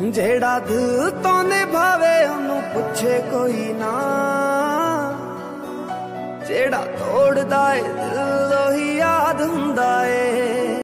ਜਿਹੜਾ ਦਿਲ ਤੋਂ ਨਿਭਾਵੇ ਉਹਨੂੰ ਪੁੱਛੇ ਕੋਈ ਨਾ। ਜਿਹੜਾ ਤੋੜਦਾ ਏ ਦਿਲ